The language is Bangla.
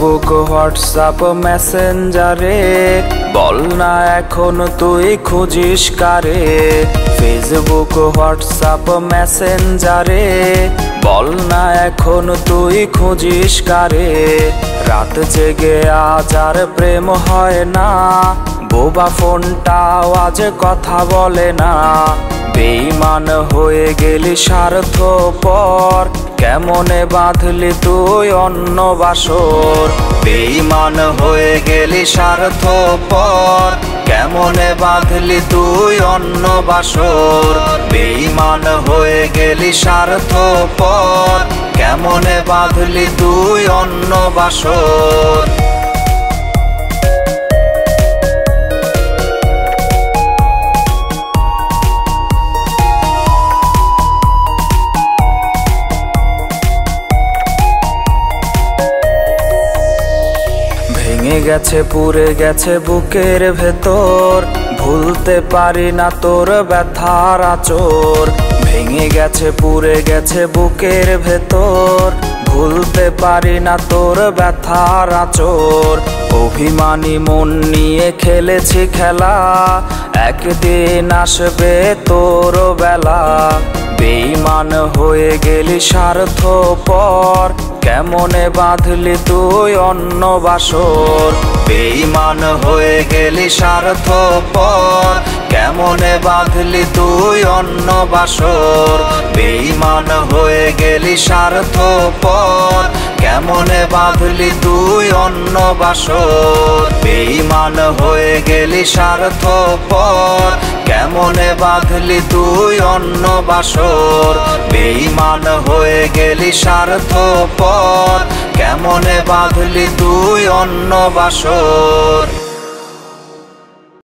হোয়াটসঅ্যাপ মেসেঞ্জারে বল না এখন তুই খুঁজিস কারে? ফেসবুক হোয়াটসঅ্যাপ মেসেঞ্জারে বল না এখন তুই খুঁজিস কারে? রাত জেগে আজ আর প্রেম হয় না। বোবা ফোনটাও আজ কথা বলে না। বেইমান হয়ে গেলি স্বার্থ পর কেমনে বাঁধলি তুই অন্য বাসর? বেইমান হয়ে গেলি স্বার্থ পর কেমনে বাঁধলি তুই অন্য বাসর? বেইমান হয়ে গেলি স্বার্থ পর কেমনে বাঁধলি তুই অন্য বাসর। ভেঙে গেছে, পুড়ে গেছে বুকের ভেতর। ভুলতে পারি না তোর ব্যথার আচর। ভেঙে গেছে, পুড়ে গেছে বুকের ভেতর। ভুলতে পারি না তোর ব্যথার আচর অভিমানী মন নিয়ে খেলেছি খেলা। একদিন আসবে তোর বেলা। বেইমান হয়ে গেলি স্বার্থ পর কেমনে বাঁধলি তুই অন্য বাসর? বেইমান হয়ে গেলি স্বার্থ পর কেমনে বাঁধলি তুই অন্য বাসর? বেইমান হয়ে গেলি স্বার্থ পর কেমনে বাঁধলি তুই অন্য বাসর? বেইমান হয়ে গেলি স্বার্থ পর কেমনে বাঁধলি তুই অন্য বাসর? বেইমান হয়ে গেলি স্বার্থ পর কেমনে বাঁধলি তুই অন্য বাসর?